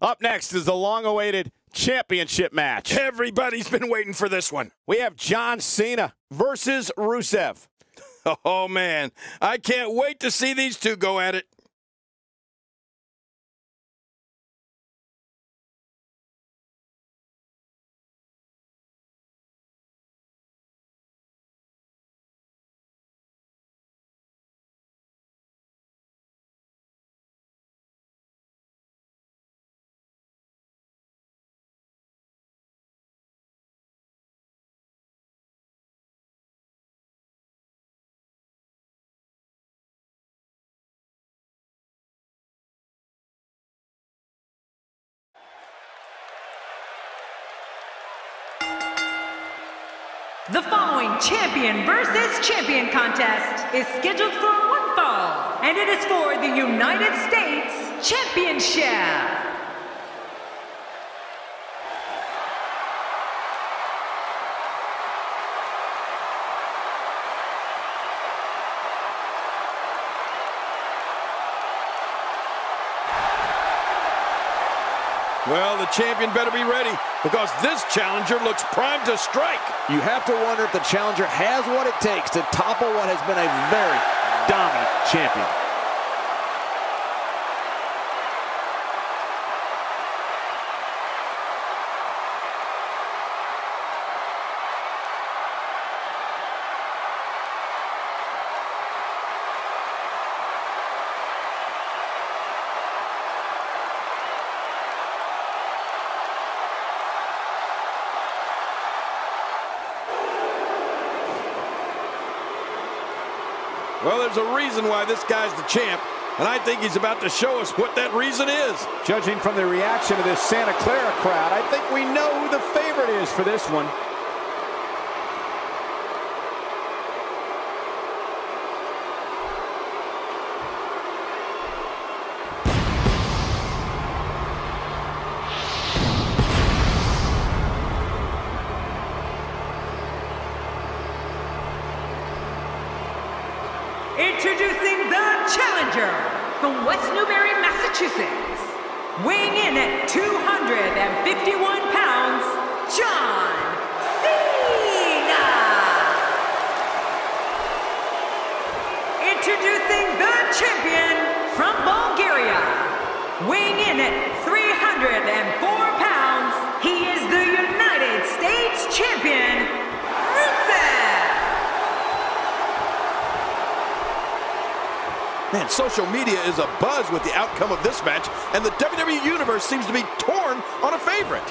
Up next is the long awaited championship match. Everybody's been waiting for this one. We have John Cena versus Rusev. Oh, man. I can't wait to see these two go at it. The following champion versus champion contest is scheduled for one fall, and it is for the United States Championship. Well, the champion better be ready because this challenger looks primed to strike. You have to wonder if the challenger has what it takes to topple what has been a very dominant champion. Well, there's a reason why this guy's the champ, and I think he's about to show us what that reason is. Judging from the reaction of this Santa Clara crowd, I think we know who the favorite is for this one. Challenger from West Newbury, Massachusetts, weighing in at 251 pounds, John Cena. Introducing the champion from Bulgaria, weighing in at 304 pounds, he is the United States champion, Rusev. Man, social media is a buzz with the outcome of this match, and the WWE Universe seems to be torn on a favorite.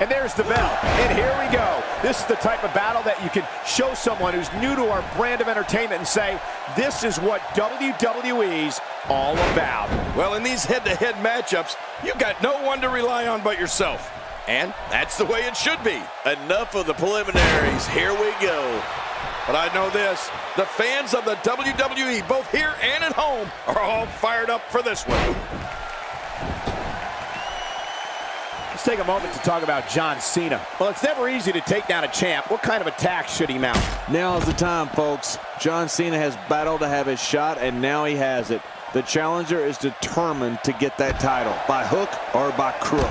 And there's the bell. And here we go. This is the type of battle that you can show someone who's new to our brand of entertainment and say, this is what WWE's all about. Well, in these head-to-head matchups, you've got no one to rely on but yourself. And that's the way it should be. Enough of the preliminaries. Here we go. But I know this, the fans of the WWE, both here and at home, are all fired up for this one. Let's take a moment to talk about John Cena. Well, it's never easy to take down a champ. What kind of attack should he mount? Now is the time, folks. John Cena has battled to have his shot, and now he has it. The challenger is determined to get that title, by hook or by crook.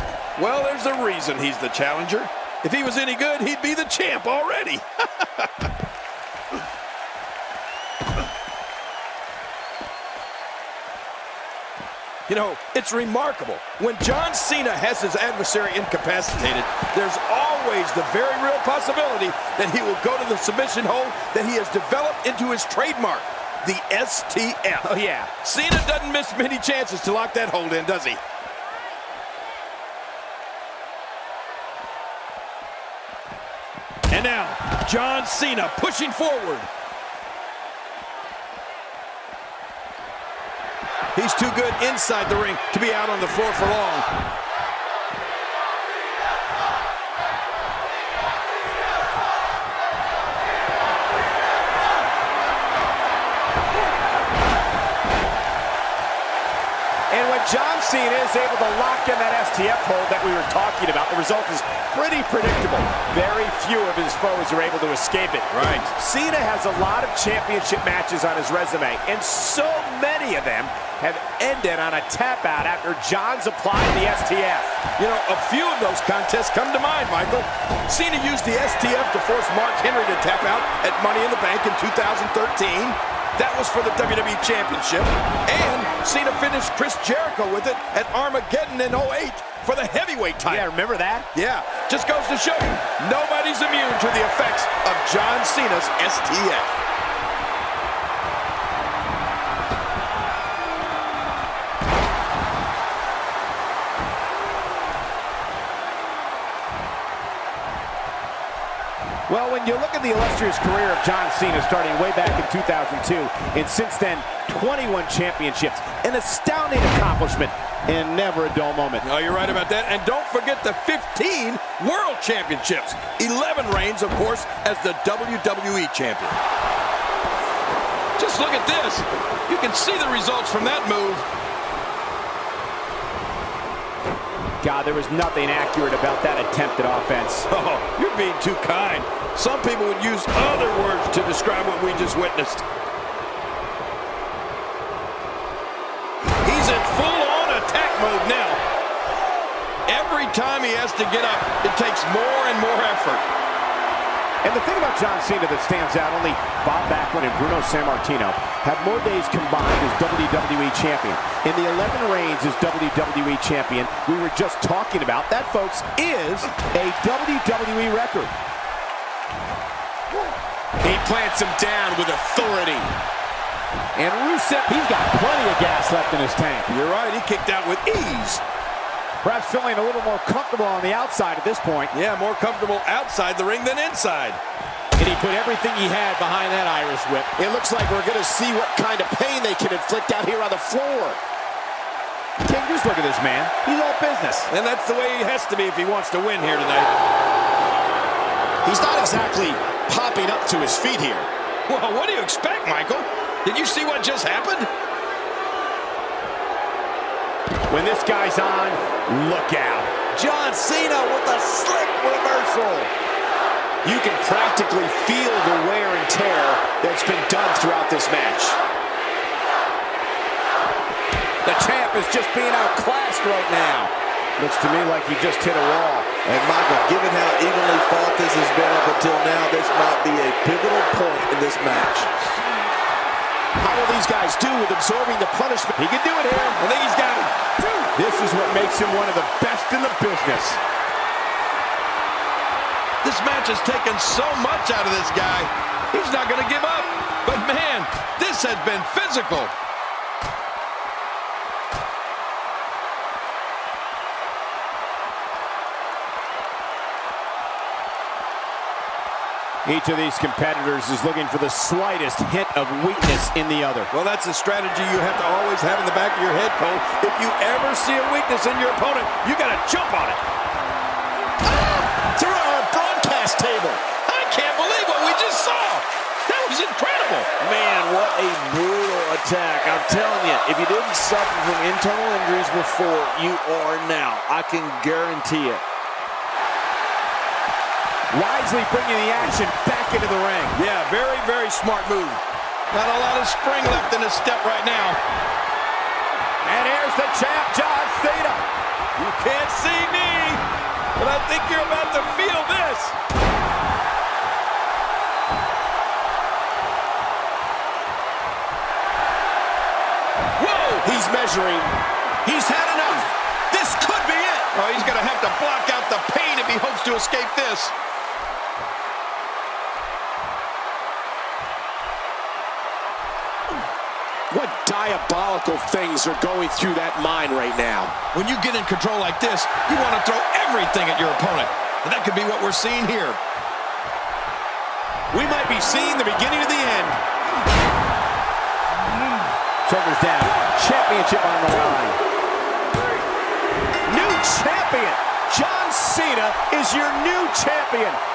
Well, there's a reason he's the challenger. If he was any good, he'd be the champ already. You know, it's remarkable. When John Cena has his adversary incapacitated, there's always the very real possibility that he will go to the submission hold that he has developed into his trademark, the STF. Oh, yeah. Cena doesn't miss many chances to lock that hold in, does he? And now, John Cena pushing forward. He's too good inside the ring to be out on the floor for long. And when John Cena is able to lock in that STF hold that we were talking about, the result is pretty predictable. Very few of his foes are able to escape it. Right. Cena has a lot of championship matches on his resume, and so many of them have ended on a tap out after John's applied the STF. You know, a few of those contests come to mind, Michael. Cena used the STF to force Mark Henry to tap out at Money in the Bank in 2013. That was for the WWE Championship. And Cena finished Chris Jericho with it at Armageddon in 08 for the heavyweight title. Yeah, remember that? Yeah, just goes to show you, nobody's immune to the effects of John Cena's STF. When you look at the illustrious career of John Cena starting way back in 2002, and since then, 21 championships, an astounding accomplishment, and never a dull moment. Oh, you're right about that. And don't forget the 15 World Championships. 11 reigns, of course, as the WWE Champion. Just look at this. You can see the results from that move. God, there was nothing accurate about that attempted offense. Oh, you're being too kind. Some people would use other words to describe what we just witnessed. He's in full-on attack mode now. Every time he has to get up, it takes more and more effort. And the thing about John Cena that stands out, only Bob Backlund and Bruno Sammartino have more days combined as WWE Champion. In the 11 reigns as WWE Champion we were just talking about, that, folks, is a WWE record. He plants him down with authority. And Rusev, he's got plenty of gas left in his tank. You're right, he kicked out with ease. Perhaps feeling a little more comfortable on the outside at this point. Yeah, more comfortable outside the ring than inside. And he put everything he had behind that Irish whip. It looks like we're going to see what kind of pain they can inflict out here on the floor. King, just look at this man. He's all business. And that's the way he has to be if he wants to win here tonight. He's not exactly popping up to his feet here. Well, what do you expect, Michael? Did you see what just happened? When this guy's on, look out. John Cena with a slick reversal. You can practically feel the wear and tear that's been done throughout this match. The champ is just being outclassed right now. Looks to me like he just hit a wall. And Michael, given how evenly fought this has been up until now, this might be a pivotal point in this match. How will these guys do with absorbing the punishment? He can do it here. I think he's got it. This is what makes him one of the best in the business. This match has taken so much out of this guy. He's not going to give up. But man, this has been physical. Each of these competitors is looking for the slightest hint of weakness in the other. Well, that's a strategy you have to always have in the back of your head, Cole. If you ever see a weakness in your opponent, you got to jump on it. Incredible. Man, what a brutal attack. I'm telling you, if you didn't suffer from internal injuries before, you are now. I can guarantee it. Wisely bringing the action back into the ring. Yeah, very, very smart move. Not a lot of spring left in his step right now. And here's the champ, John Cena. You can't see me, but I think you're about to feel this. He's measuring. He's had enough. This could be it. Oh, he's going to have to block out the pain if he hopes to escape this. What diabolical things are going through that mind right now? When you get in control like this, you want to throw everything at your opponent. And that could be what we're seeing here. We might be seeing the beginning of the end. Shoulders down. Championship on the line. New champion. John Cena is your new champion.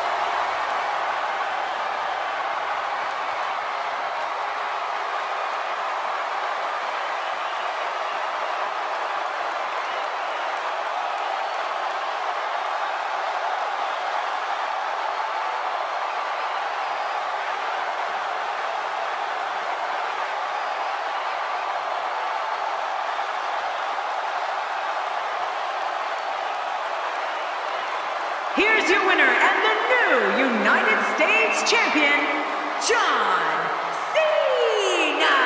Here's your winner and the new United States Champion, John Cena!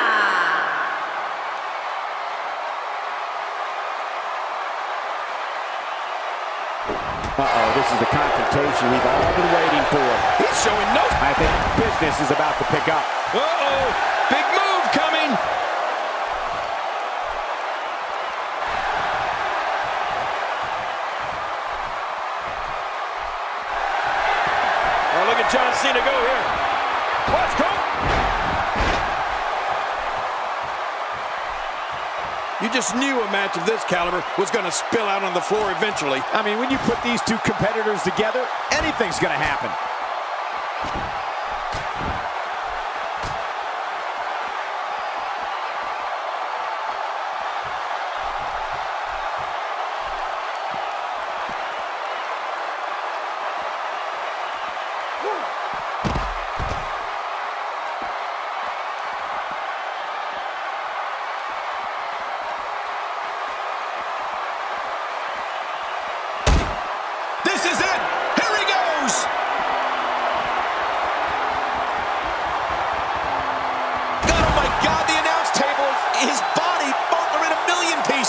Uh-oh, this is the confrontation we've all been waiting for. He's showing no... I think business is about to pick up. Uh-oh, big move coming. Go here. Watch, go. You just knew a match of this caliber was going to spill out on the floor eventually. I mean, when you put these two competitors together, anything's going to happen. This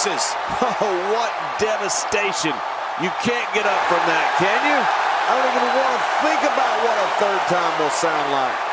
pieces. Oh, what devastation. You can't get up from that, can you? I don't even want to think about what a third time will sound like.